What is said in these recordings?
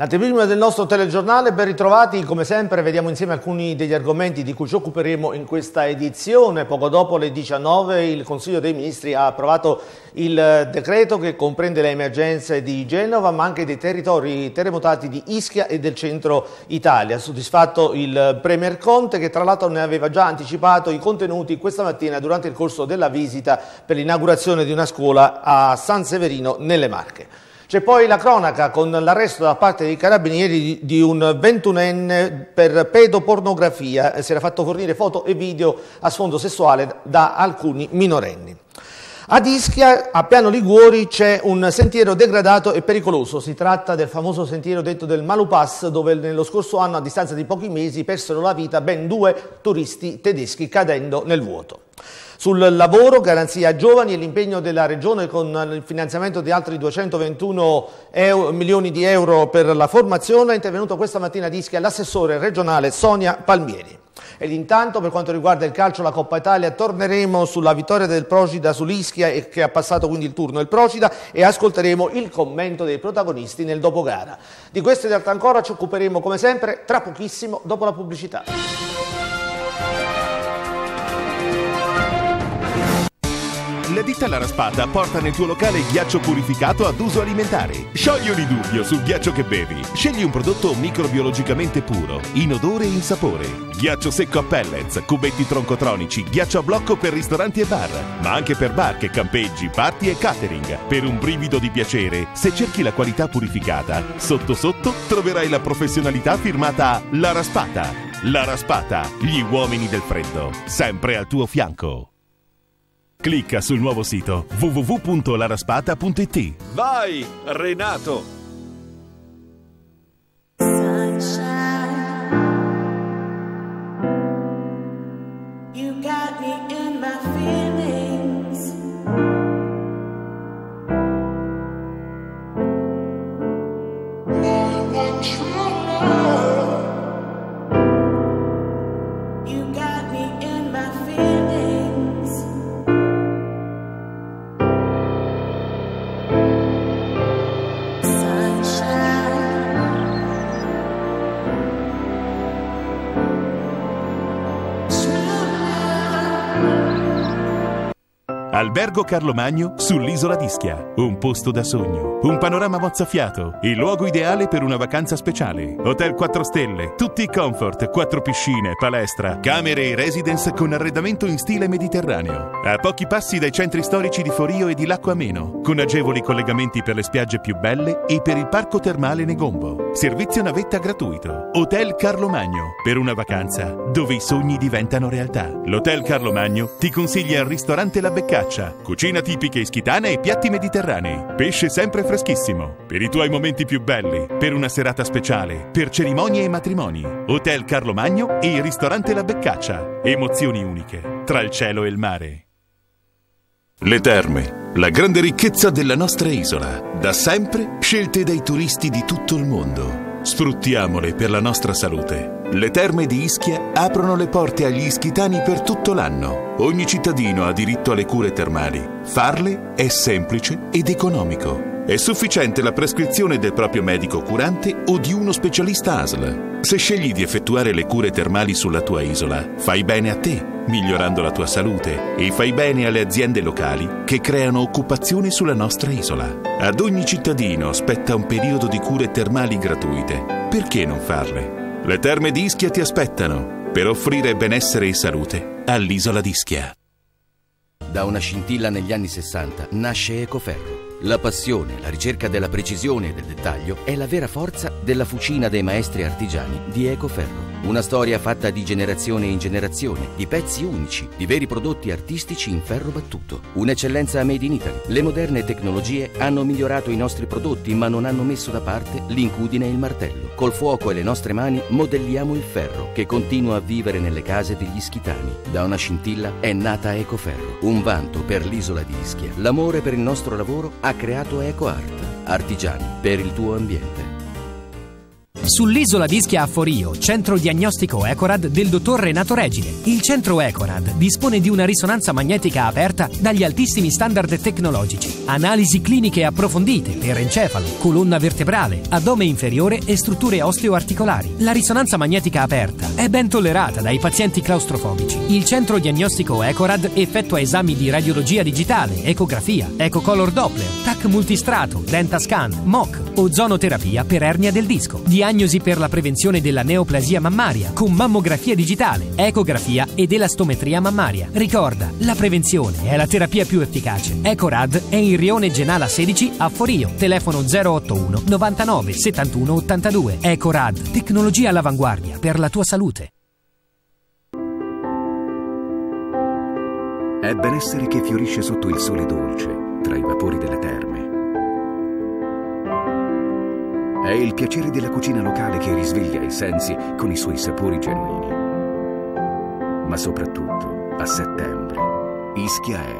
L'anteprima del nostro telegiornale, ben ritrovati, come sempre vediamo insieme alcuni degli argomenti di cui ci occuperemo in questa edizione. Poco dopo le 19 il Consiglio dei Ministri ha approvato il decreto che comprende le emergenze di Genova ma anche dei territori terremotati di Ischia e del centro Italia. Soddisfatto il Premier Conte che tra l'altro ne aveva già anticipato i contenuti questa mattina durante il corso della visita per l'inaugurazione di una scuola a San Severino nelle Marche. C'è poi la cronaca con l'arresto da parte dei carabinieri di un 21enne per pedopornografia. Si era fatto fornire foto e video a sfondo sessuale da alcuni minorenni. Ad Ischia, a Piano Liguori, c'è un sentiero degradato e pericoloso. Si tratta del famoso sentiero detto del Malupass, dove nello scorso anno, a distanza di pochi mesi, persero la vita ben due turisti tedeschi cadendo nel vuoto. Sul lavoro, garanzia giovani e l'impegno della Regione con il finanziamento di altri 221 euro, milioni di euro per la formazione è intervenuto questa mattina ad Ischia l'assessore regionale Sonia Palmieri. Ed intanto per quanto riguarda il calcio, la Coppa Italia, torneremo sulla vittoria del Procida sull'Ischia che ha passato quindi il turno il Procida e ascolteremo il commento dei protagonisti nel dopogara. Di questo ed altro ancora ci occuperemo come sempre tra pochissimo dopo la pubblicità. La ditta La Raspata porta nel tuo locale ghiaccio purificato ad uso alimentare. Sciogli ogni dubbio sul ghiaccio che bevi. Scegli un prodotto microbiologicamente puro, in odore e in sapore. Ghiaccio secco a pellets, cubetti troncotronici, ghiaccio a blocco per ristoranti e bar, ma anche per barche, campeggi, party e catering. Per un brivido di piacere, se cerchi la qualità purificata, sotto sotto troverai la professionalità firmata La Raspata. La Raspata, gli uomini del freddo, sempre al tuo fianco. Clicca sul nuovo sito www.laraspata.it. Vai, Renato! You Albergo Carlo Magno sull'isola d'Ischia. Un posto da sogno, un panorama mozzafiato, il luogo ideale per una vacanza speciale. Hotel 4 stelle, tutti i comfort, quattro piscine, palestra, camere e residence con arredamento in stile mediterraneo. A pochi passi dai centri storici di Forio e di Lacco Ameno, con agevoli collegamenti per le spiagge più belle e per il parco termale Negombo. Servizio navetta gratuito. Hotel Carlo Magno, per una vacanza dove i sogni diventano realtà. L'Hotel Carlo Magno ti consiglia il ristorante La Beccaccia, cucina tipica ischitana e piatti mediterranei. Pesce sempre freschissimo. Per i tuoi momenti più belli, per una serata speciale, per cerimonie e matrimoni. Hotel Carlo Magno e il ristorante La Beccaccia. Emozioni uniche tra il cielo e il mare. Le terme, la grande ricchezza della nostra isola, da sempre scelte dai turisti di tutto il mondo. Sfruttiamole per la nostra salute. Le terme di Ischia aprono le porte agli ischitani per tutto l'anno. Ogni cittadino ha diritto alle cure termali. Farle è semplice ed economico. È sufficiente la prescrizione del proprio medico curante o di uno specialista ASL. Se scegli di effettuare le cure termali sulla tua isola, fai bene a te, migliorando la tua salute, e fai bene alle aziende locali che creano occupazione sulla nostra isola. Ad ogni cittadino spetta un periodo di cure termali gratuite. Perché non farle? Le terme di Ischia ti aspettano per offrire benessere e salute all'isola d'Ischia. Da una scintilla negli anni 60 nasce Ecoferro. La passione, la ricerca della precisione e del dettaglio è la vera forza della fucina dei maestri artigiani di Ecoferro. Una storia fatta di generazione in generazione, di pezzi unici, di veri prodotti artistici in ferro battuto. Un'eccellenza made in Italy. Le moderne tecnologie hanno migliorato i nostri prodotti, ma non hanno messo da parte l'incudine e il martello. Col fuoco e le nostre mani modelliamo il ferro, che continua a vivere nelle case degli schitani. Da una scintilla è nata Ecoferro, un vanto per l'isola di Ischia. L'amore per il nostro lavoro ha creato EcoArt. Artigiani per il tuo ambiente. Sull'isola di Forio, centro diagnostico Ecorad del dottor Renato Regine. Il centro Ecorad dispone di una risonanza magnetica aperta dagli altissimi standard tecnologici, analisi cliniche approfondite per encefalo, colonna vertebrale, addome inferiore e strutture osteoarticolari. La risonanza magnetica aperta è ben tollerata dai pazienti claustrofobici. Il centro diagnostico Ecorad effettua esami di radiologia digitale, ecografia, ecocolor Doppler, TAC multistrato, dentascan, MOC, ozonoterapia per ernia del disco, diagnosi per la prevenzione della neoplasia mammaria con mammografia digitale, ecografia ed elastometria mammaria. Ricorda, la prevenzione è la terapia più efficace. Ecorad è in Rione Genala 16 a Forio, telefono 081 99 71 82. Ecorad, tecnologia all'avanguardia per la tua salute. È benessere che fiorisce sotto il sole dolce, tra i vapori delle terme. È il piacere della cucina locale che risveglia i sensi con i suoi sapori genuini. Ma soprattutto, a settembre, Ischia è...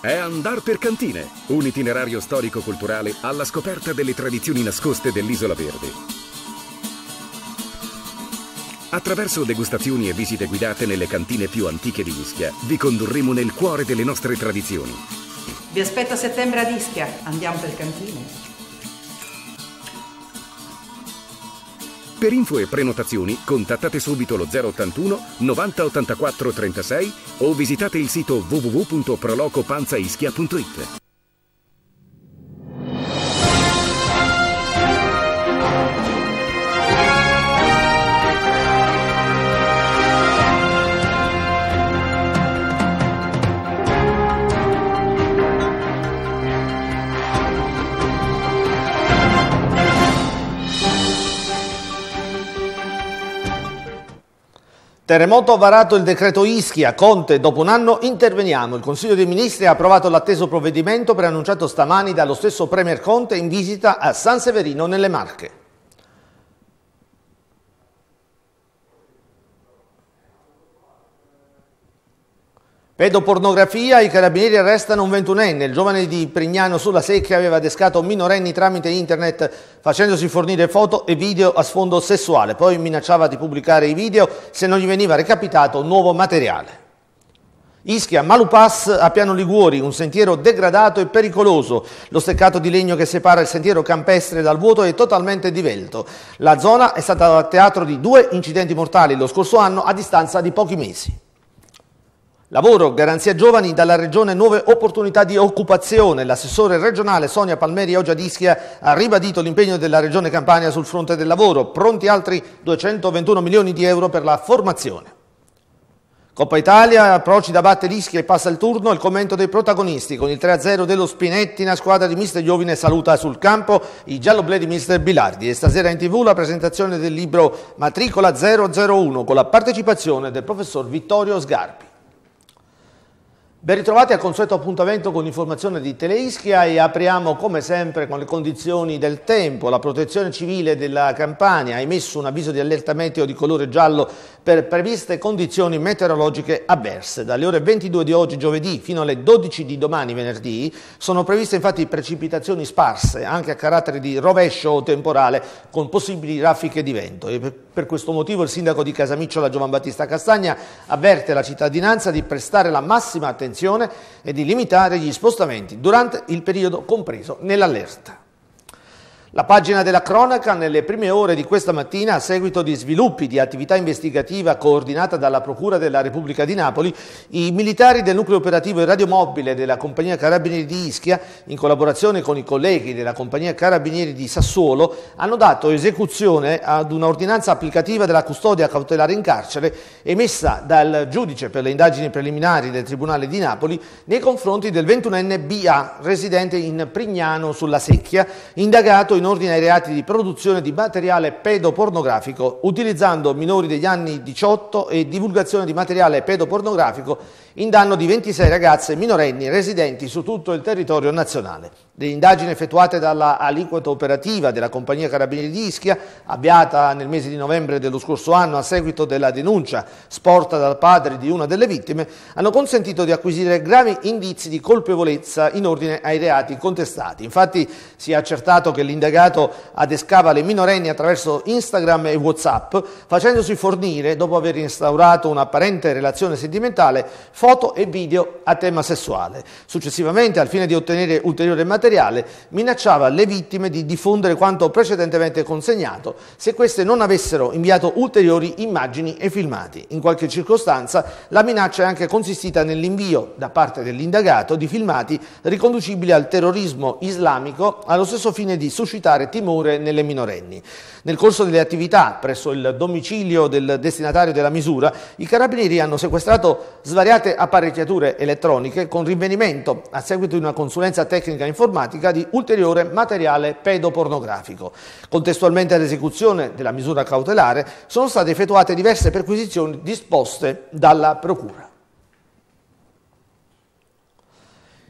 È Andar per Cantine, un itinerario storico-culturale alla scoperta delle tradizioni nascoste dell'Isola Verde. Attraverso degustazioni e visite guidate nelle cantine più antiche di Ischia, vi condurremo nel cuore delle nostre tradizioni. Vi aspetto a settembre ad Ischia. Andiamo per cantine. Per info e prenotazioni contattate subito lo 081 90 84 36 o visitate il sito www.prolocopanzaischia.it. Terremoto varato il decreto Ischia, Conte, dopo un anno interveniamo. Il Consiglio dei Ministri ha approvato l'atteso provvedimento preannunciato stamani dallo stesso Premier Conte in visita a San Severino nelle Marche. Pedopornografia, i carabinieri arrestano un ventunenne, il giovane di Prignano sulla Secchia aveva adescato minorenni tramite internet facendosi fornire foto e video a sfondo sessuale, poi minacciava di pubblicare i video se non gli veniva recapitato nuovo materiale. Ischia, Malupass a Piano Liguori, un sentiero degradato e pericoloso. Lo steccato di legno che separa il sentiero campestre dal vuoto è totalmente divelto. La zona è stata teatro di due incidenti mortali lo scorso anno a distanza di pochi mesi. Lavoro, garanzia giovani dalla Regione nuove opportunità di occupazione. L'assessore regionale Sonia Palmeri oggi ad Ischia ha ribadito l'impegno della Regione Campania sul fronte del lavoro. Pronti altri 221 milioni di euro per la formazione. Coppa Italia, Procida batte l'Ischia e passa il turno il commento dei protagonisti con il 3-0 dello Spinetti, una squadra di Mister Giovine saluta sul campo i giallo-blu di Mister Bilardi e stasera in tv la presentazione del libro Matricola 001 con la partecipazione del professor Vittorio Sgarbi. Ben ritrovati al consueto appuntamento con l'informazione di Teleischia e apriamo come sempre con le condizioni del tempo. La protezione civile della Campania ha emesso un avviso di allerta meteo di colore giallo per previste condizioni meteorologiche avverse. Dalle ore 22 di oggi giovedì fino alle 12 di domani venerdì sono previste infatti precipitazioni sparse anche a carattere di rovescio o temporale con possibili raffiche di vento e per questo motivo il sindaco di Casamicciola Giovan Battista Castagna avverte la cittadinanza di prestare la massima attenzione e di limitare gli spostamenti durante il periodo compreso nell'allerta. La pagina della cronaca nelle prime ore di questa mattina a seguito di sviluppi di attività investigativa coordinata dalla Procura della Repubblica di Napoli, i militari del nucleo operativo e radiomobile della Compagnia Carabinieri di Ischia, in collaborazione con i colleghi della Compagnia Carabinieri di Sassuolo, hanno dato esecuzione ad un'ordinanza applicativa della custodia cautelare in carcere emessa dal giudice per le indagini preliminari del Tribunale di Napoli nei confronti del 21enne BA residente in Prignano sulla Secchia, indagato in in ordine ai reati di produzione di materiale pedopornografico utilizzando minori degli anni 18 e divulgazione di materiale pedopornografico in danno di 26 ragazze minorenni residenti su tutto il territorio nazionale. Le indagini effettuate dalla aliquota operativa della compagnia Carabinieri di Ischia, avviata nel mese di novembre dello scorso anno a seguito della denuncia sporta dal padre di una delle vittime, hanno consentito di acquisire gravi indizi di colpevolezza in ordine ai reati contestati. Infatti si è accertato che l'indagato adescava le minorenni attraverso Instagram e Whatsapp, facendosi fornire, dopo aver instaurato un'apparente relazione sentimentale, foto e video a tema sessuale. Successivamente, al fine di ottenere ulteriore materiale, minacciava le vittime di diffondere quanto precedentemente consegnato se queste non avessero inviato ulteriori immagini e filmati. In qualche circostanza la minaccia è anche consistita nell'invio da parte dell'indagato di filmati riconducibili al terrorismo islamico allo stesso fine di suscitare timore nelle minorenni. Nel corso delle attività presso il domicilio del destinatario della misura, i carabinieri hanno sequestrato svariate apparecchiature elettroniche con rinvenimento, a seguito di una consulenza tecnica informatica, di ulteriore materiale pedopornografico. Contestualmente all'esecuzione della misura cautelare sono state effettuate diverse perquisizioni disposte dalla Procura.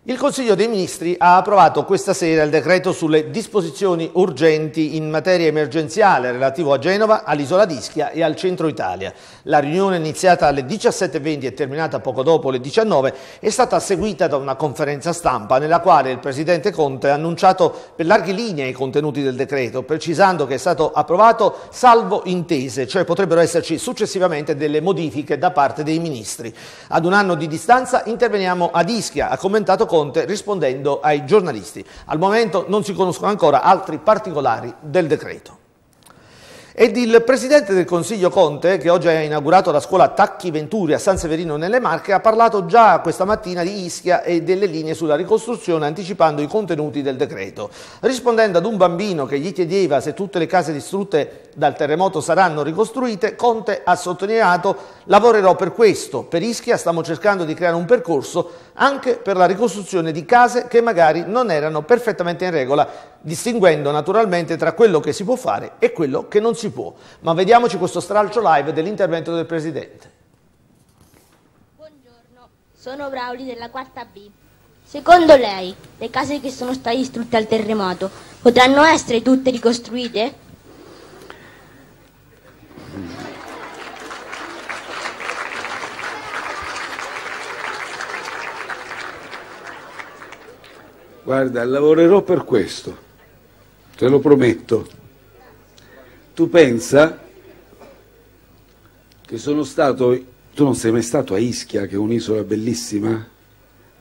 Il Consiglio dei Ministri ha approvato questa sera il decreto sulle disposizioni urgenti in materia emergenziale relativo a Genova, all'isola d'Ischia e al centro Italia. La riunione iniziata alle 17.20 e terminata poco dopo le 19 è stata seguita da una conferenza stampa nella quale il Presidente Conte ha annunciato per larghe linee i contenuti del decreto, precisando che è stato approvato salvo intese, cioè potrebbero esserci successivamente delle modifiche da parte dei Ministri. Ad un anno di distanza interveniamo ad Ischia, ha commentato Conte rispondendo ai giornalisti. Al momento non si conoscono ancora altri particolari del decreto. Ed il Presidente del Consiglio Conte, che oggi ha inaugurato la scuola Tacchi Venturi a San Severino nelle Marche, ha parlato già questa mattina di Ischia e delle linee sulla ricostruzione anticipando i contenuti del decreto. Rispondendo ad un bambino che gli chiedeva se tutte le case distrutte dal terremoto saranno ricostruite, Conte ha sottolineato lavorerò per questo, per Ischia stiamo cercando di creare un percorso anche per la ricostruzione di case che magari non erano perfettamente in regola, distinguendo naturalmente tra quello che si può fare e quello che non si può. Ma vediamoci questo stralcio live dell'intervento del Presidente. Buongiorno, sono Brauli della quarta B. Secondo lei, le case che sono state distrutte al terremoto potranno essere tutte ricostruite? Guarda, lavorerò per questo, te lo prometto. Tu pensa che sono stato... Tu non sei mai stato a Ischia, che è un'isola bellissima?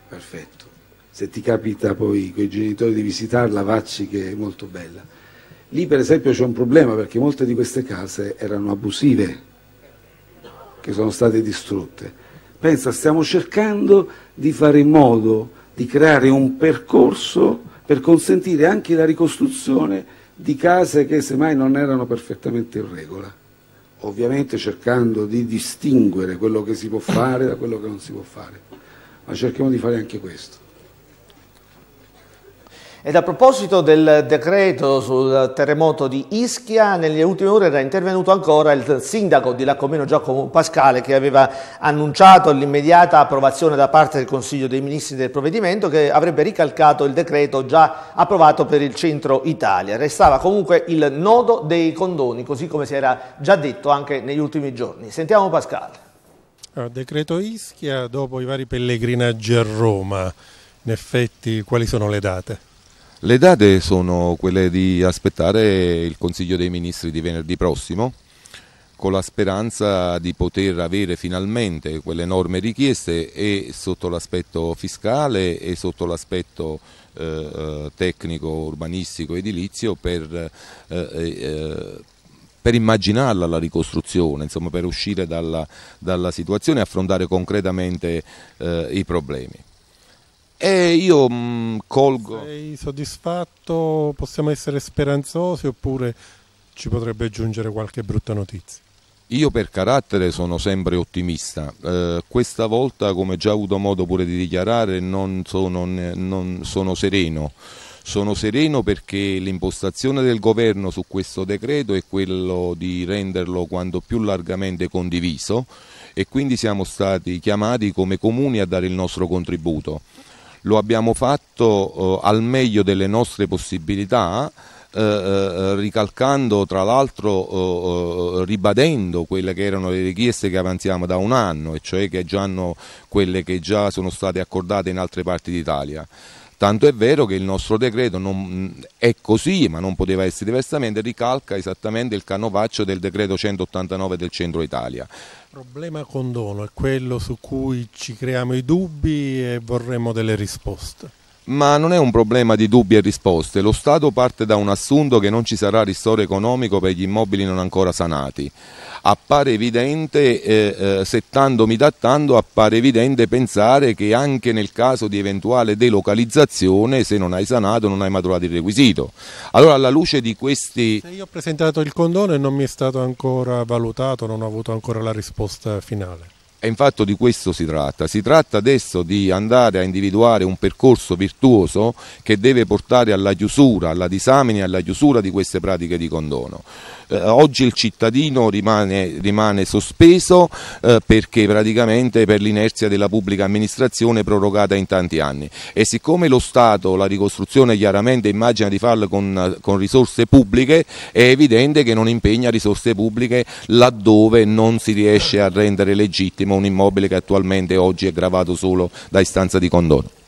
Perfetto. Se ti capita poi con i genitori di visitarla, vacci che è molto bella. Lì per esempio c'è un problema perché molte di queste case erano abusive, che sono state distrutte. Pensa, stiamo cercando di fare in modo di creare un percorso per consentire anche la ricostruzione di case che semmai non erano perfettamente in regola, ovviamente cercando di distinguere quello che si può fare da quello che non si può fare, ma cerchiamo di fare anche questo. Ed a proposito del decreto sul terremoto di Ischia, nelle ultime ore era intervenuto ancora il sindaco di Lacomeno Giacomo Pascale che aveva annunciato l'immediata approvazione da parte del Consiglio dei Ministri del provvedimento che avrebbe ricalcato il decreto già approvato per il centro Italia. Restava comunque il nodo dei condoni, così come si era già detto anche negli ultimi giorni. Sentiamo Pascale. Allora, decreto Ischia, dopo i vari pellegrinaggi a Roma, in effetti quali sono le date? Le date sono quelle di aspettare il Consiglio dei Ministri di venerdì prossimo con la speranza di poter avere finalmente quelle norme richieste e sotto l'aspetto fiscale e sotto l'aspetto eh, tecnico, urbanistico, edilizio per, eh, eh, per immaginarla la ricostruzione, insomma, per uscire dalla, dalla situazione e affrontare concretamente eh, i problemi. E io mh, colgo. Sei soddisfatto? Possiamo essere speranzosi oppure ci potrebbe giungere qualche brutta notizia? Io per carattere sono sempre ottimista, eh, questa volta come già ho avuto modo pure di dichiarare non sono, non sono sereno Sono sereno perché l'impostazione del governo su questo decreto è quello di renderlo quanto più largamente condiviso e quindi siamo stati chiamati come comuni a dare il nostro contributo. Lo abbiamo fatto eh, al meglio delle nostre possibilità eh, eh, ricalcando tra l'altro eh, ribadendo quelle che erano le richieste che avanziamo da un anno e cioè che già hanno quelle che già sono state accordate in altre parti d'Italia. Tanto è vero che il nostro decreto non, è così, ma non poteva essere diversamente, ricalca esattamente il canovaccio del decreto 189 del centro Italia. Il problema condono è quello su cui ci creiamo i dubbi e vorremmo delle risposte ma non è un problema di dubbi e risposte. Lo Stato parte da un assunto che non ci sarà ristoro economico per gli immobili non ancora sanati. Appare evidente, eh, eh, dattando, appare evidente pensare che anche nel caso di eventuale delocalizzazione, se non hai sanato, non hai maturato il requisito. Allora, alla luce di questi... Se io ho presentato il condono e non mi è stato ancora valutato, non ho avuto ancora la risposta finale. E infatti di questo si tratta, si tratta adesso di andare a individuare un percorso virtuoso che deve portare alla chiusura, alla disamina e alla chiusura di queste pratiche di condono. Eh, oggi il cittadino rimane, rimane sospeso eh, perché praticamente per l'inerzia della pubblica amministrazione prorogata in tanti anni e siccome lo Stato la ricostruzione chiaramente immagina di farla con, con risorse pubbliche è evidente che non impegna risorse pubbliche laddove non si riesce a rendere legittimo un immobile che attualmente oggi è gravato solo da istanza di condono.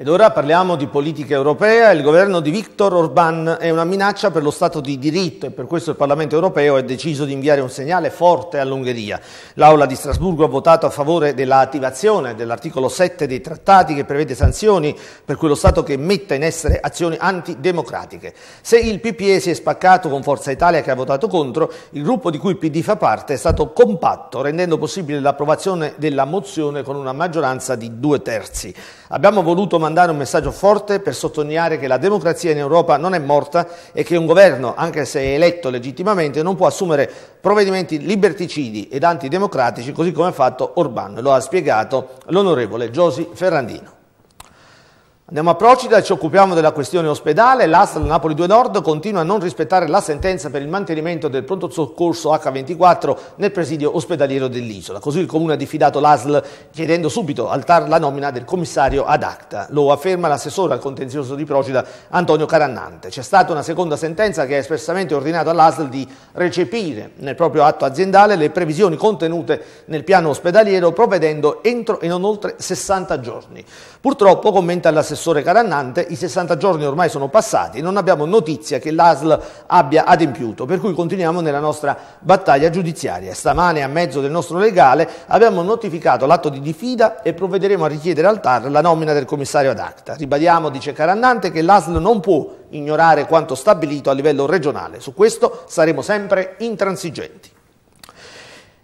Ed ora parliamo di politica europea. Il governo di Viktor Orban è una minaccia per lo Stato di diritto e per questo il Parlamento europeo ha deciso di inviare un segnale forte all'Ungheria. L'Aula di Strasburgo ha votato a favore dell'attivazione dell'articolo 7 dei trattati che prevede sanzioni per quello Stato che metta in essere azioni antidemocratiche. Se il PPE si è spaccato con Forza Italia che ha votato contro, il gruppo di cui il PD fa parte è stato compatto, rendendo possibile l'approvazione della mozione con una maggioranza di due terzi. Abbiamo voluto mandare un messaggio forte per sottolineare che la democrazia in Europa non è morta e che un governo, anche se eletto legittimamente, non può assumere provvedimenti liberticidi ed antidemocratici così come ha fatto Orban. Lo ha spiegato l'onorevole Giosi Ferrandino. Andiamo a Procida, ci occupiamo della questione ospedale. L'ASL Napoli 2 Nord continua a non rispettare la sentenza per il mantenimento del pronto soccorso H24 nel presidio ospedaliero dell'isola. Così il Comune ha diffidato l'ASL chiedendo subito al TAR la nomina del commissario ad acta. Lo afferma l'assessore al contenzioso di Procida Antonio Carannante. C'è stata una seconda sentenza che ha espressamente ordinato all'ASL di recepire nel proprio atto aziendale le previsioni contenute nel piano ospedaliero provvedendo entro e non oltre 60 giorni. Purtroppo, commenta l'assessore l'assessore Carannante, i 60 giorni ormai sono passati e non abbiamo notizia che l'ASL abbia adempiuto, per cui continuiamo nella nostra battaglia giudiziaria. Stamane, a mezzo del nostro legale, abbiamo notificato l'atto di diffida e provvederemo a richiedere al TAR la nomina del commissario ad acta. Ribadiamo, dice Carannante, che l'ASL non può ignorare quanto stabilito a livello regionale. Su questo saremo sempre intransigenti.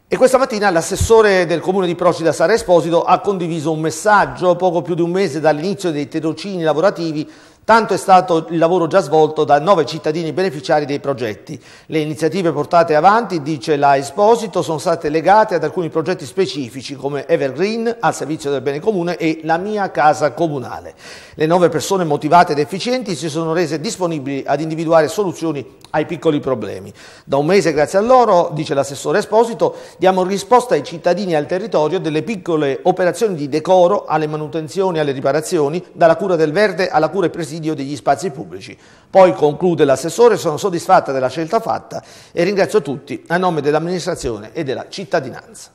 E questa mattina l'assessore del comune di Procida Sara Esposito ha condiviso un messaggio poco più di un mese dall'inizio dei tirocini lavorativi Tanto è stato il lavoro già svolto da nove cittadini beneficiari dei progetti. Le iniziative portate avanti, dice la Esposito, sono state legate ad alcuni progetti specifici come Evergreen al servizio del bene comune e La mia casa comunale. Le nove persone motivate ed efficienti si sono rese disponibili ad individuare soluzioni ai piccoli problemi. Da un mese, grazie a loro, dice l'assessore Esposito, diamo risposta ai cittadini e al territorio delle piccole operazioni di decoro alle manutenzioni alle riparazioni, dalla cura del verde alla cura e presidio presidio degli spazi pubblici. Poi conclude l'assessore, sono soddisfatta della scelta fatta e ringrazio tutti a nome dell'amministrazione e della cittadinanza.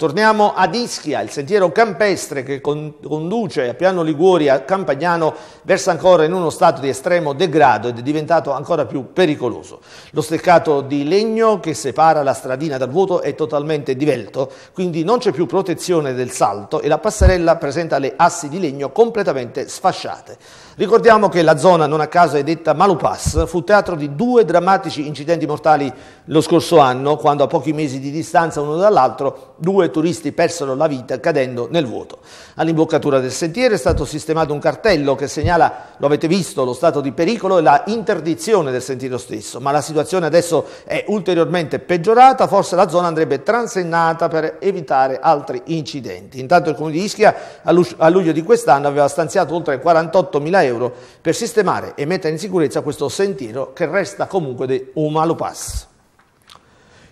Torniamo ad Ischia, il sentiero campestre che conduce a Piano Liguori a Campagnano versa ancora in uno stato di estremo degrado ed è diventato ancora più pericoloso. Lo steccato di legno che separa la stradina dal vuoto è totalmente divelto, quindi non c'è più protezione del salto e la passerella presenta le assi di legno completamente sfasciate. Ricordiamo che la zona, non a caso è detta Malupass, fu teatro di due drammatici incidenti mortali lo scorso anno, quando a pochi mesi di distanza uno dall'altro due turisti persero la vita cadendo nel vuoto. All'imboccatura del sentiero è stato sistemato un cartello che segnala, lo avete visto, lo stato di pericolo e la interdizione del sentiero stesso, ma la situazione adesso è ulteriormente peggiorata, forse la zona andrebbe transennata per evitare altri incidenti. Intanto il Comune di Ischia a luglio di quest'anno aveva stanziato oltre 48 mila euro per sistemare e mettere in sicurezza questo sentiero che resta comunque un malo passo.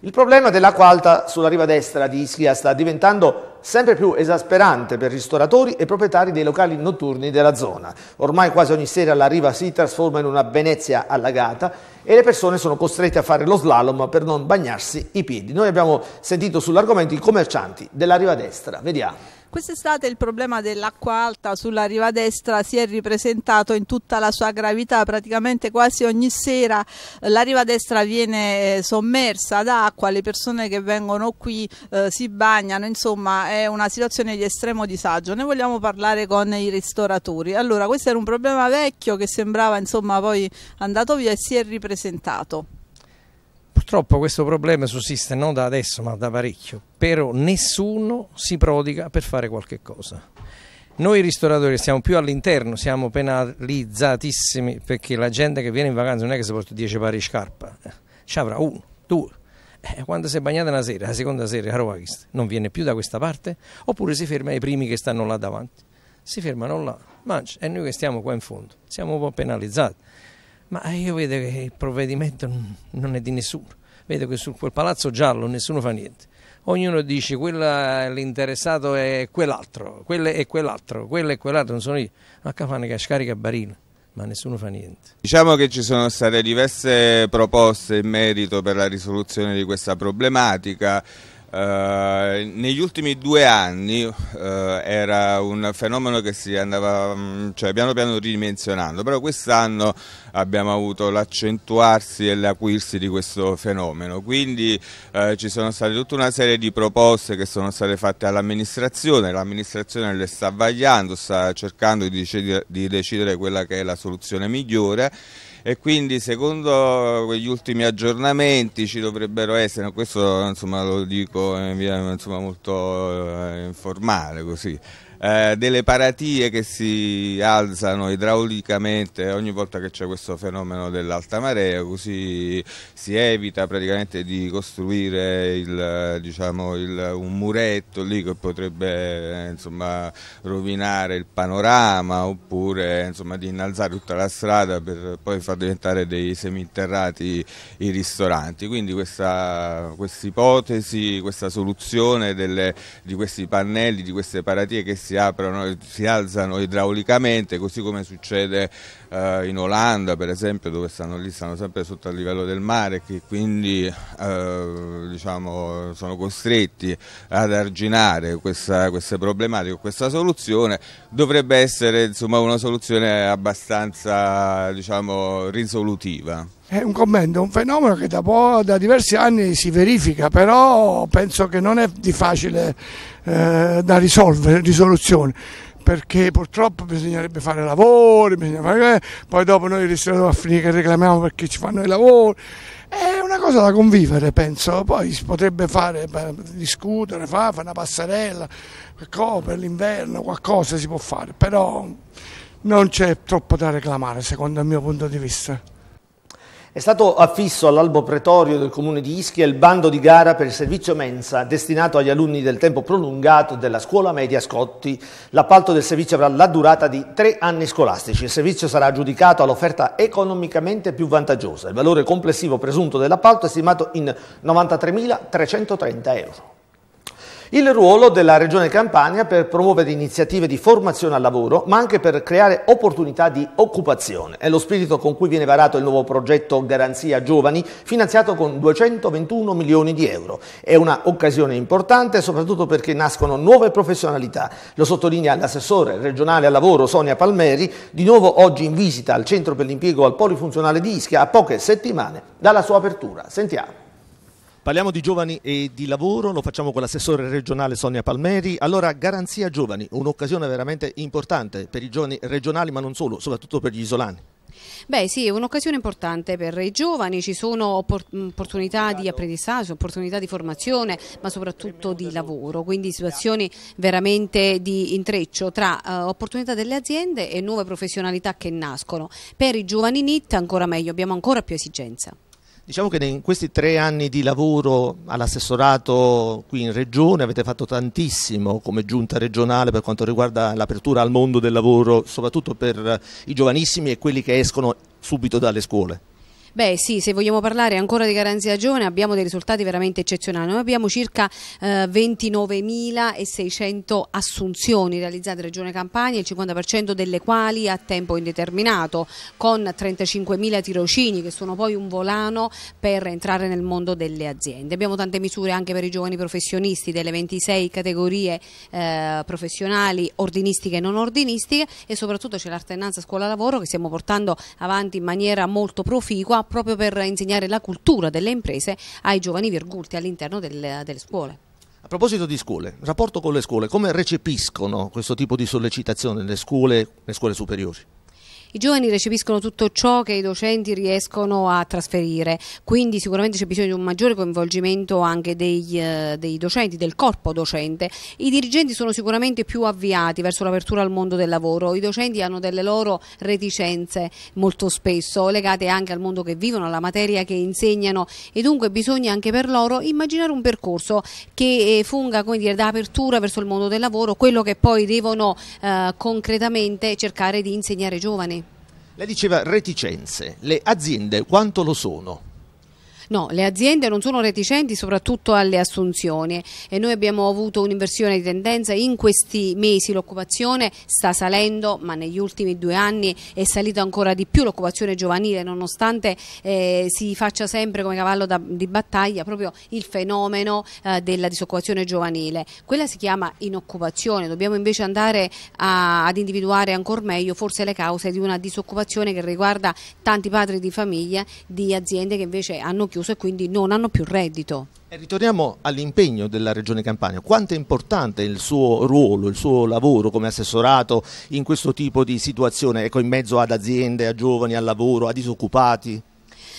Il problema dell'acqua alta sulla riva destra di Ischia sta diventando sempre più esasperante per ristoratori e proprietari dei locali notturni della zona. Ormai quasi ogni sera la riva si trasforma in una Venezia allagata e le persone sono costrette a fare lo slalom per non bagnarsi i piedi. Noi abbiamo sentito sull'argomento i commercianti della riva destra. Vediamo. Quest'estate il problema dell'acqua alta sulla riva destra si è ripresentato in tutta la sua gravità, praticamente quasi ogni sera eh, la riva destra viene eh, sommersa d'acqua, le persone che vengono qui eh, si bagnano, insomma è una situazione di estremo disagio. Ne vogliamo parlare con i ristoratori. Allora questo era un problema vecchio che sembrava insomma poi andato via e si è ripresentato. Purtroppo questo problema sussiste non da adesso ma da parecchio, però nessuno si prodiga per fare qualche cosa. Noi ristoratori stiamo più all'interno, siamo penalizzatissimi perché la gente che viene in vacanza non è che si porta 10 pari di scarpa, ci avrà uno, due. Eh, quando si è bagnata una sera, la seconda sera, non viene più da questa parte oppure si ferma ai primi che stanno là davanti. Si fermano là, mangia e noi che stiamo qua in fondo siamo un po' penalizzati. Ma io vedo che il provvedimento non è di nessuno vedo che su quel palazzo giallo nessuno fa niente. Ognuno dice l'interessato è quell'altro, quello è quell'altro, quello è quell'altro, non sono io. Ma qua fanno che scarica barile ma nessuno fa niente. Diciamo che ci sono state diverse proposte in merito per la risoluzione di questa problematica. Uh, negli ultimi due anni uh, era un fenomeno che si andava mm, cioè, piano piano ridimensionando, però quest'anno abbiamo avuto l'accentuarsi e l'acuirsi di questo fenomeno, quindi uh, ci sono state tutta una serie di proposte che sono state fatte all'amministrazione, l'amministrazione le sta vagliando, sta cercando di decidere, di decidere quella che è la soluzione migliore e quindi secondo quegli ultimi aggiornamenti ci dovrebbero essere, questo insomma, lo dico in via insomma, molto eh, informale così, eh, delle paratie che si alzano idraulicamente ogni volta che c'è questo fenomeno dell'alta marea, così si evita praticamente di costruire il, diciamo, il, un muretto lì che potrebbe eh, insomma, rovinare il panorama oppure insomma, di innalzare tutta la strada per poi far diventare dei seminterrati i ristoranti. Quindi questa ipotesi, questa soluzione delle, di questi pannelli, di queste paratie che si si aprono, si alzano idraulicamente, così come succede eh, in Olanda per esempio dove stanno lì, stanno sempre sotto il livello del mare che quindi eh, diciamo, sono costretti ad arginare questa, queste problematiche, questa soluzione dovrebbe essere insomma, una soluzione abbastanza diciamo, risolutiva. È un commento, un fenomeno che da, da, diversi anni si verifica, però penso che non è di facile eh, da risolvere, risoluzione perché purtroppo bisognerebbe fare lavori, fare, poi dopo noi ristoratori a finire che reclamiamo perché ci fanno i lavori. È una cosa da convivere, penso, poi si potrebbe fare, discutere, fare, fare una passerella, per l'inverno, qualcosa si può fare, però non c'è troppo da reclamare secondo il mio punto di vista. È stato affisso all'albo pretorio del comune di Ischia il bando di gara per il servizio mensa destinato agli alunni del tempo prolungato della scuola media Scotti. L'appalto del servizio avrà la durata di tre anni scolastici. Il servizio sarà aggiudicato all'offerta economicamente più vantaggiosa. Il valore complessivo presunto dell'appalto è stimato in 93.330 euro. Il ruolo della Regione Campania per promuovere iniziative di formazione al lavoro, ma anche per creare opportunità di occupazione. È lo spirito con cui viene varato il nuovo progetto Garanzia Giovani, finanziato con 221 milioni di euro. È un'occasione importante, soprattutto perché nascono nuove professionalità. Lo sottolinea l'assessore regionale al lavoro Sonia Palmeri, di nuovo oggi in visita al Centro per l'impiego al Polifunzionale di Ischia, a poche settimane dalla sua apertura. Sentiamo. Parliamo di giovani e di lavoro, lo facciamo con l'assessore regionale Sonia Palmeri. Allora, Garanzia Giovani, un'occasione veramente importante per i giovani regionali, ma non solo, soprattutto per gli isolani. Beh sì, è un'occasione importante per i giovani, ci sono opportunità di apprendistaggio, opportunità di formazione, ma soprattutto di lavoro, quindi situazioni veramente di intreccio tra uh, opportunità delle aziende e nuove professionalità che nascono. Per i giovani NIT ancora meglio, abbiamo ancora più esigenza. Diciamo che in questi tre anni di lavoro all'assessorato qui in Regione avete fatto tantissimo come giunta regionale per quanto riguarda l'apertura al mondo del lavoro, soprattutto per i giovanissimi e quelli che escono subito dalle scuole. Beh sì, se vogliamo parlare ancora di garanzia giovane abbiamo dei risultati veramente eccezionali. Noi abbiamo circa eh, 29.600 assunzioni realizzate in Regione Campania, il 50% delle quali a tempo indeterminato, con 35.000 tirocini che sono poi un volano per entrare nel mondo delle aziende. Abbiamo tante misure anche per i giovani professionisti delle 26 categorie eh, professionali ordinistiche e non ordinistiche e soprattutto c'è l'alternanza scuola-lavoro che stiamo portando avanti in maniera molto proficua proprio per insegnare la cultura delle imprese ai giovani virgulti all'interno delle, delle scuole. A proposito di scuole, rapporto con le scuole, come recepiscono questo tipo di sollecitazione le scuole, le scuole superiori? I giovani recepiscono tutto ciò che i docenti riescono a trasferire, quindi sicuramente c'è bisogno di un maggiore coinvolgimento anche dei, eh, dei, docenti, del corpo docente. I dirigenti sono sicuramente più avviati verso l'apertura al mondo del lavoro, i docenti hanno delle loro reticenze molto spesso legate anche al mondo che vivono, alla materia che insegnano e dunque bisogna anche per loro immaginare un percorso che eh, funga come dire, da apertura verso il mondo del lavoro, quello che poi devono eh, concretamente cercare di insegnare ai giovani. Lei diceva reticenze, le aziende quanto lo sono? No, le aziende non sono reticenti soprattutto alle assunzioni. E noi abbiamo avuto un'inversione di tendenza, in questi mesi. L'occupazione sta salendo ma negli ultimi due anni è salita ancora di più l'occupazione giovanile nonostante eh, si faccia sempre come cavallo da, di battaglia proprio il fenomeno eh, della disoccupazione giovanile. Quella si chiama inoccupazione, dobbiamo invece andare a, ad individuare ancora meglio forse le cause di una disoccupazione che riguarda tanti padri di famiglia di aziende che invece hanno chiuso chiuso e quindi non hanno più reddito. E ritorniamo all'impegno della Regione Campania. Quanto è importante il suo ruolo, il suo lavoro come assessorato in questo tipo di situazione, ecco, in mezzo ad aziende, a giovani, al lavoro, a disoccupati?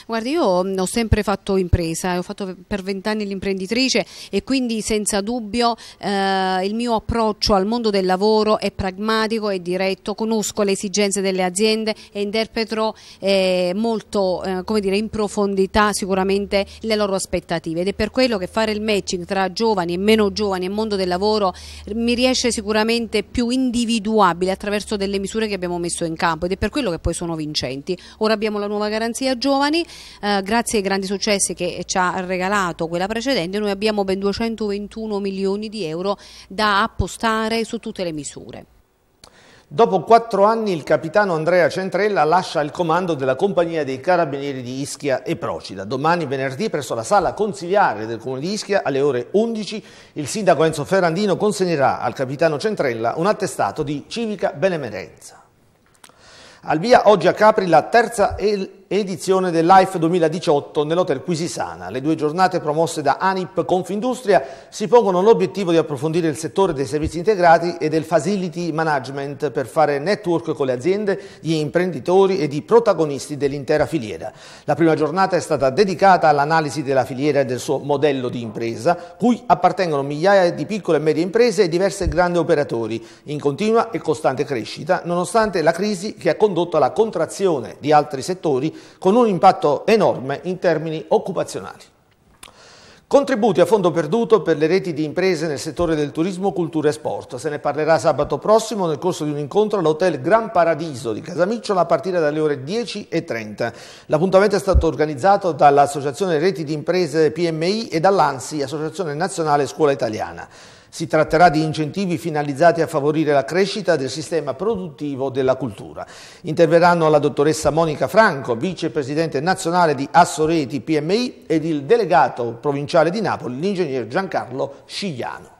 Guardi, io ho sempre fatto impresa, ho fatto per vent'anni l'imprenditrice e quindi senza dubbio eh, il mio approccio al mondo del lavoro è pragmatico e diretto, conosco le esigenze delle aziende e interpreto eh, molto eh, come dire, in profondità sicuramente le loro aspettative ed è per quello che fare il matching tra giovani e meno giovani e mondo del lavoro mi riesce sicuramente più individuabile attraverso delle misure che abbiamo messo in campo ed è per quello che poi sono vincenti. Ora abbiamo la nuova garanzia giovani eh, grazie ai grandi successi che ci ha regalato quella precedente, noi abbiamo ben 221 milioni di euro da appostare su tutte le misure. Dopo quattro anni il capitano Andrea Centrella lascia il comando della compagnia dei carabinieri di Ischia e Procida. Domani venerdì presso la sala consigliare del comune di Ischia alle ore 11 il sindaco Enzo Ferrandino consegnerà al capitano Centrella un attestato di civica benemerenza. Al via oggi a Capri la terza edizione dell'AIF 2018 nell'Hotel Quisisana. Le due giornate promosse da ANIP Confindustria si pongono l'obiettivo di approfondire il settore dei servizi integrati e del facility management per fare network con le aziende, gli imprenditori e i protagonisti dell'intera filiera. La prima giornata è stata dedicata all'analisi della filiera e del suo modello di impresa, cui appartengono migliaia di piccole e medie imprese e diversi grandi operatori, in continua e costante crescita, nonostante la crisi che ha condotto alla contrazione di altri settori con un impatto enorme in termini occupazionali. Contributi a fondo perduto per le reti di imprese nel settore del turismo, cultura e sport. Se ne parlerà sabato prossimo nel corso di un incontro all'Hotel Gran Paradiso di Casamicciola a partire dalle ore 10.30. L'appuntamento è stato organizzato dall'Associazione Reti di Imprese PMI e dall'ANSI, Associazione Nazionale Scuola Italiana. Si tratterà di incentivi finalizzati a favorire la crescita del sistema produttivo della cultura. Interverranno la dottoressa Monica Franco, vicepresidente nazionale di Assoreti PMI ed il delegato provinciale di Napoli, l'ingegner Giancarlo Scigliano.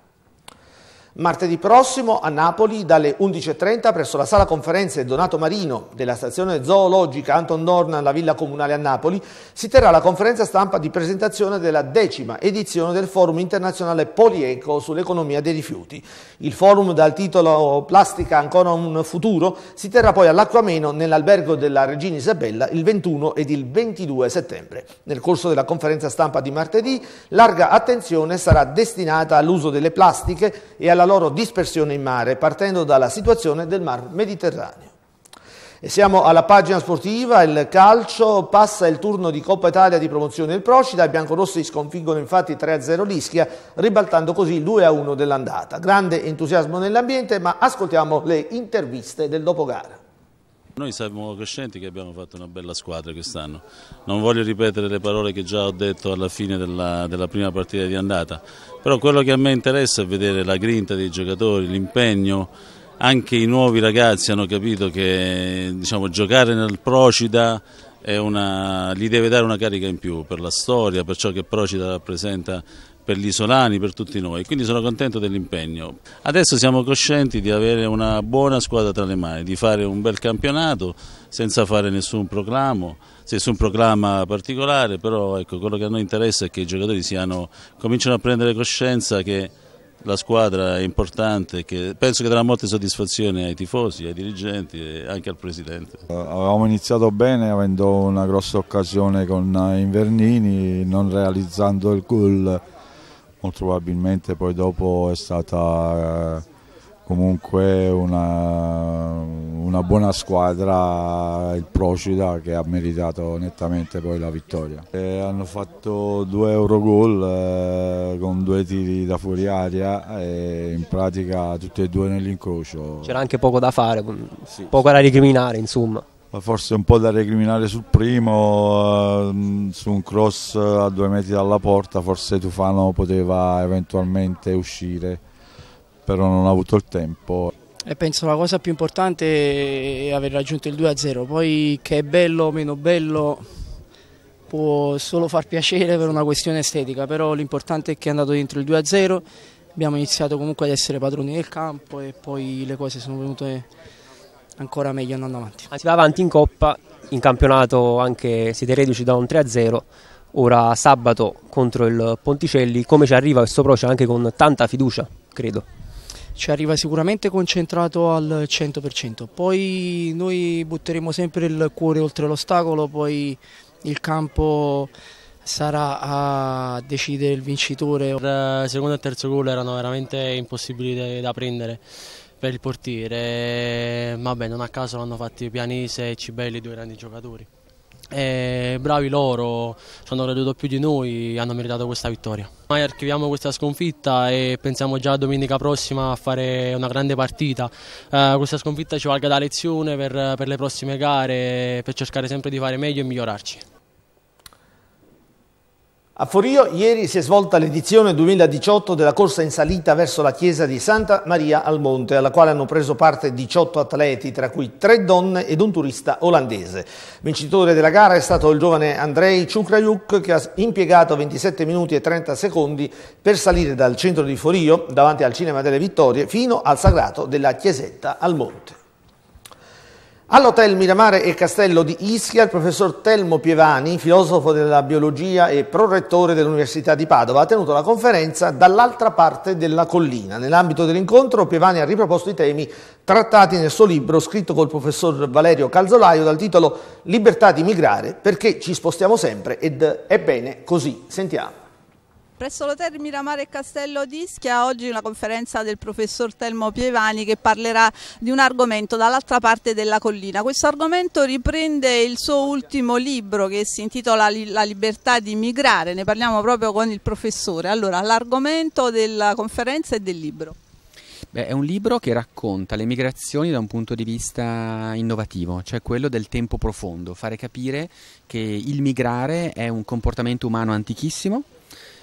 Martedì prossimo a Napoli dalle 11.30 presso la sala conferenze Donato Marino della stazione zoologica Anton Dorn alla Villa Comunale a Napoli si terrà la conferenza stampa di presentazione della decima edizione del Forum internazionale Polieco sull'economia dei rifiuti. Il forum dal titolo Plastica ancora un futuro si terrà poi all'Acquameno nell'albergo della Regina Isabella il 21 ed il 22 settembre. Nel corso della conferenza stampa di martedì larga attenzione sarà destinata all'uso delle plastiche e alla loro dispersione in mare, partendo dalla situazione del Mar Mediterraneo. E siamo alla pagina sportiva, il calcio, passa il turno di Coppa Italia di promozione del Procida, i biancorossi sconfiggono infatti 3-0 l'Ischia, ribaltando così il 2-1 dell'andata. Grande entusiasmo nell'ambiente, ma ascoltiamo le interviste del dopogara. Noi siamo coscienti che abbiamo fatto una bella squadra quest'anno, non voglio ripetere le parole che già ho detto alla fine della, della, prima partita di andata, però quello che a me interessa è vedere la grinta dei giocatori, l'impegno, anche i nuovi ragazzi hanno capito che diciamo, giocare nel Procida una, gli deve dare una carica in più per la storia, per ciò che Procida rappresenta per gli isolani, per tutti noi, quindi sono contento dell'impegno. Adesso siamo coscienti di avere una buona squadra tra le mani, di fare un bel campionato senza fare nessun proclamo, nessun proclama particolare, però ecco, quello che a noi interessa è che i giocatori siano, cominciano a prendere coscienza che la squadra è importante, che penso che darà molte soddisfazioni ai tifosi, ai dirigenti e anche al Presidente. Avevamo iniziato bene avendo una grossa occasione con Invernini, non realizzando il gol molto probabilmente poi dopo è stata eh, comunque una, una, buona squadra il Procida che ha meritato nettamente poi la vittoria. E hanno fatto due Eurogol eh, con due tiri da fuori aria e in pratica tutti e due nell'incrocio. C'era anche poco da fare, sì, poco da recriminare insomma forse un po' da recriminare sul primo, eh, su un cross a due metri dalla porta, forse Tufano poteva eventualmente uscire, però non ha avuto il tempo. E penso la cosa più importante è aver raggiunto il 2-0, poi che è bello o meno bello può solo far piacere per una questione estetica, però l'importante è che è andato dentro il 2-0, abbiamo iniziato comunque ad essere padroni del campo e poi le cose sono venute ancora meglio andando avanti. Si va avanti in Coppa, in campionato anche siete reduci da un 3-0, ora sabato contro il Ponticelli, come ci arriva questo Proce anche con tanta fiducia, credo? Ci arriva sicuramente concentrato al 100%, poi noi butteremo sempre il cuore oltre l'ostacolo, poi il campo sarà a decidere il vincitore. Il secondo e terzo gol erano veramente impossibili da prendere per il portiere, vabbè non a caso l'hanno fatti Pianese e Cibelli, due grandi giocatori. E bravi loro, ci hanno creduto più di noi, hanno meritato questa vittoria. Noi archiviamo questa sconfitta e pensiamo già domenica prossima a fare una grande partita. Eh, questa sconfitta ci valga da lezione per, per le prossime gare, per cercare sempre di fare meglio e migliorarci. A Forio ieri si è svolta l'edizione 2018 della corsa in salita verso la chiesa di Santa Maria al Monte, alla quale hanno preso parte 18 atleti, tra cui tre donne ed un turista olandese. Vincitore della gara è stato il giovane Andrei Ciukrajuk che ha impiegato 27 minuti e 30 secondi per salire dal centro di Forio, davanti al Cinema delle Vittorie, fino al sagrato della chiesetta al Monte. All'Hotel Miramare e Castello di Ischia il professor Telmo Pievani, filosofo della biologia e prorettore dell'Università di Padova, ha tenuto la conferenza dall'altra parte della collina. Nell'ambito dell'incontro Pievani ha riproposto i temi trattati nel suo libro scritto col professor Valerio Calzolaio dal titolo Libertà di migrare perché ci spostiamo sempre ed è bene così. Sentiamo. Presso l'Hotel Miramare e Castello d'Ischia oggi una conferenza del professor Telmo Pievani che parlerà di un argomento dall'altra parte della collina. Questo argomento riprende il suo ultimo libro che si intitola La libertà di migrare, ne parliamo proprio con il professore. Allora, l'argomento della conferenza e del libro. Beh, è un libro che racconta le migrazioni da un punto di vista innovativo, cioè quello del tempo profondo, fare capire che il migrare è un comportamento umano antichissimo,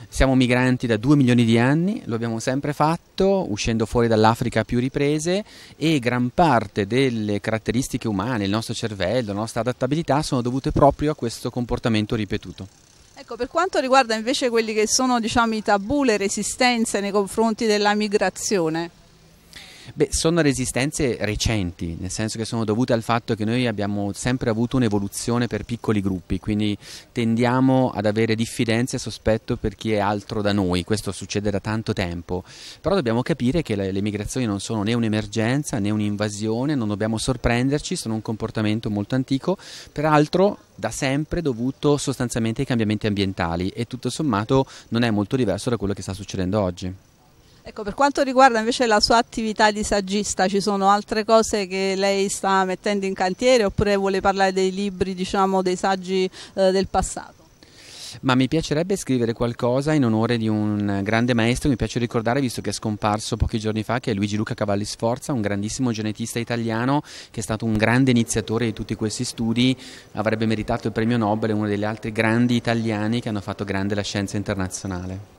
siamo migranti da due milioni di anni, lo abbiamo sempre fatto, uscendo fuori dall'Africa a più riprese e gran parte delle caratteristiche umane, il nostro cervello, la nostra adattabilità sono dovute proprio a questo comportamento ripetuto. Ecco, per quanto riguarda invece quelli che sono diciamo, i tabù, le resistenze nei confronti della migrazione, Beh, sono resistenze recenti, nel senso che sono dovute al fatto che noi abbiamo sempre avuto un'evoluzione per piccoli gruppi, quindi tendiamo ad avere diffidenza e sospetto per chi è altro da noi, questo succede da tanto tempo, però dobbiamo capire che le, migrazioni non sono né un'emergenza né un'invasione, non dobbiamo sorprenderci, sono un comportamento molto antico, peraltro da sempre dovuto sostanzialmente ai cambiamenti ambientali e tutto sommato non è molto diverso da quello che sta succedendo oggi. Ecco, per quanto riguarda invece la sua attività di saggista, ci sono altre cose che lei sta mettendo in cantiere oppure vuole parlare dei libri, diciamo, dei saggi eh, del passato? Ma mi piacerebbe scrivere qualcosa in onore di un grande maestro, mi piace ricordare, visto che è scomparso pochi giorni fa, che è Luigi Luca Cavalli Sforza, un grandissimo genetista italiano che è stato un grande iniziatore di tutti questi studi, avrebbe meritato il premio Nobel, uno degli altri grandi italiani che hanno fatto grande la scienza internazionale.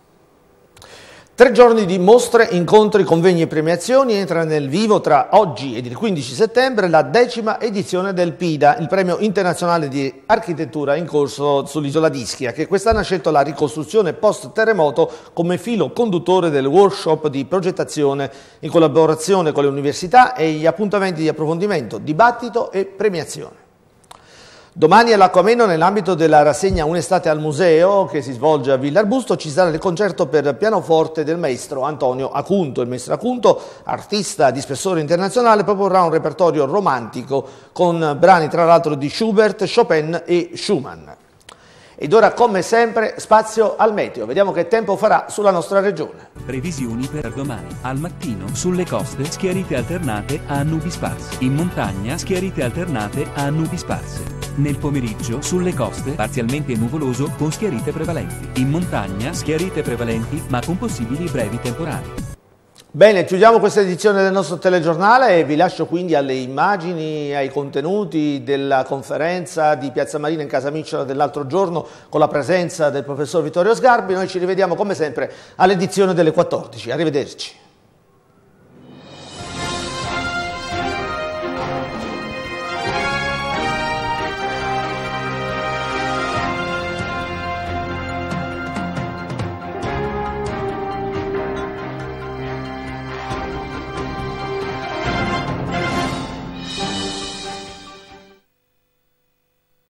Tre giorni di mostre, incontri, convegni e premiazioni entra nel vivo tra oggi ed il 15 settembre la decima edizione del PIDA, il premio internazionale di architettura in corso sull'isola di Ischia, che quest'anno ha scelto la ricostruzione post-terremoto come filo conduttore del workshop di progettazione in collaborazione con le università e gli appuntamenti di approfondimento, dibattito e premiazione. Domani all'Acquameno, nell'ambito della rassegna Un'estate al museo che si svolge a Villa Arbusto, ci sarà il concerto per pianoforte del maestro Antonio Acunto. Il maestro Acunto, artista di spessore internazionale, proporrà un repertorio romantico con brani tra l'altro di Schubert, Chopin e Schumann. Ed ora, come sempre, spazio al meteo. Vediamo che tempo farà sulla nostra regione. Previsioni per domani. Al mattino, sulle coste, schiarite alternate a nubi sparse. In montagna, schiarite alternate a nubi sparse. Nel pomeriggio, sulle coste, parzialmente nuvoloso con schiarite prevalenti. In montagna, schiarite prevalenti, ma con possibili brevi temporali. Bene, chiudiamo questa edizione del nostro telegiornale e vi lascio quindi alle immagini, ai contenuti della conferenza di Piazza Marina in Casa Micciola dell'altro giorno con la presenza del professor Vittorio Sgarbi. Noi ci rivediamo come sempre all'edizione delle 14. Arrivederci.